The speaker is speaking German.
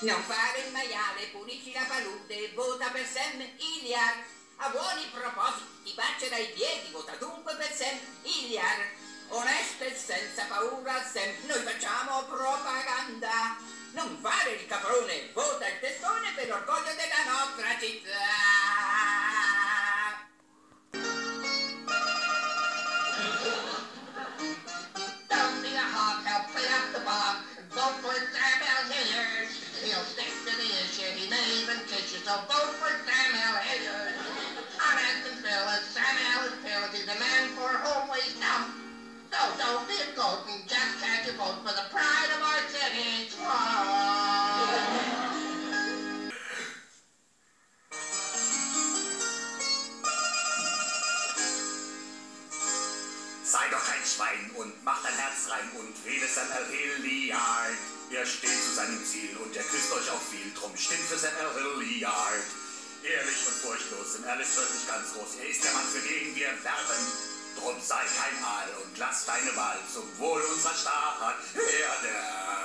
Non fare il maiale, pulisci la palude, vota per Sam Iliar. A buoni propositi, ti bacia dai piedi, vota dunque per Sam Iliar. Onesto e senza paura, Sam, noi facciamo propaganda. Non fare il caprone, Sei doch kein Schwein und mach dein Herz rein und wähle Samuel Hilliard. Er steht zu seinem Ziel und er küsst euch auch viel, drum stimmt für Samuel Hilliard. Ehrlich und furchtlos, im Alice wird nicht ganz groß, er ist der Mann, für den wir werben. Drum sei kein Aal und lass deine Wahl zum Wohl unserer Stadt werden.